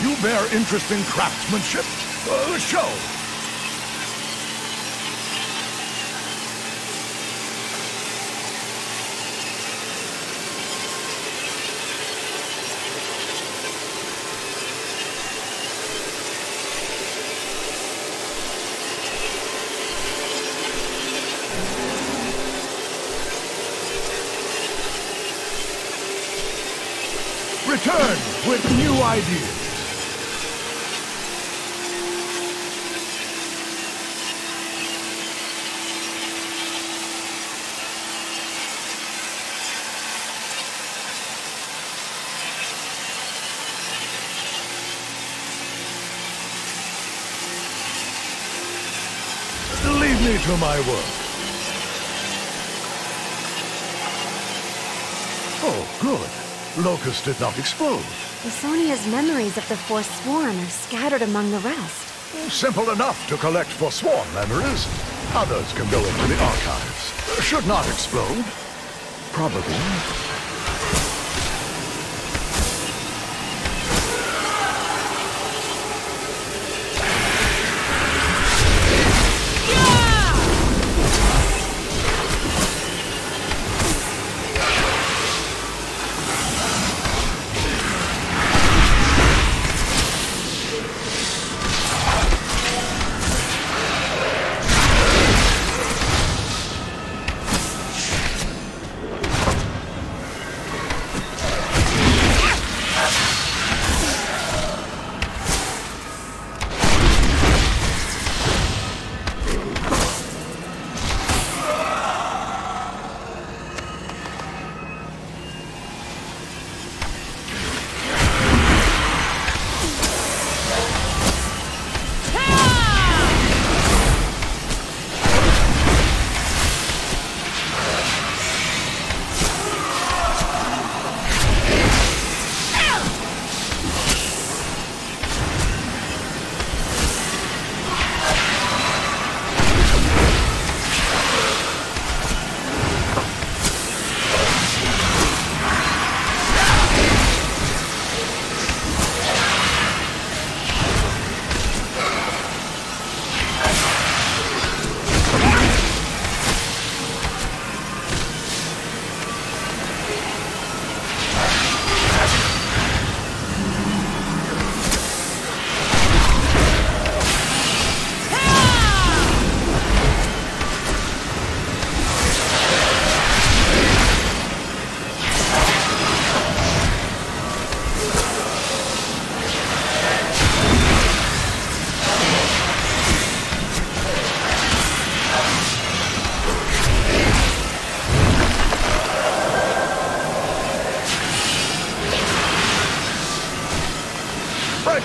You bear interest in craftsmanship? Uh, show. Return with new ideas. To my work. Oh, good. Locust did not explode. Lysonia's memories of the Forsworn are scattered among the rest. Simple enough to collect Forsworn memories. Others can go into the archives. Should not explode. Probably.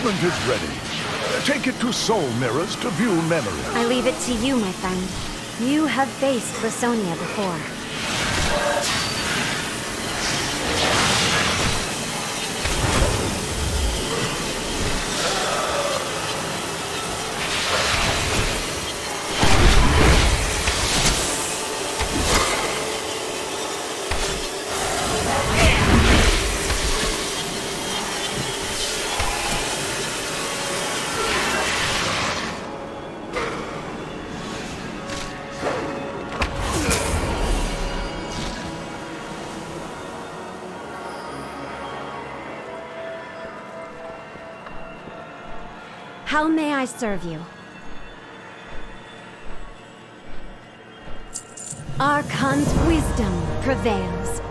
Fragment is ready. Take it to Soul Mirrors to view memory. I leave it to you, my friend. You have faced Lysonia before. How may I serve you? Archon's wisdom prevails.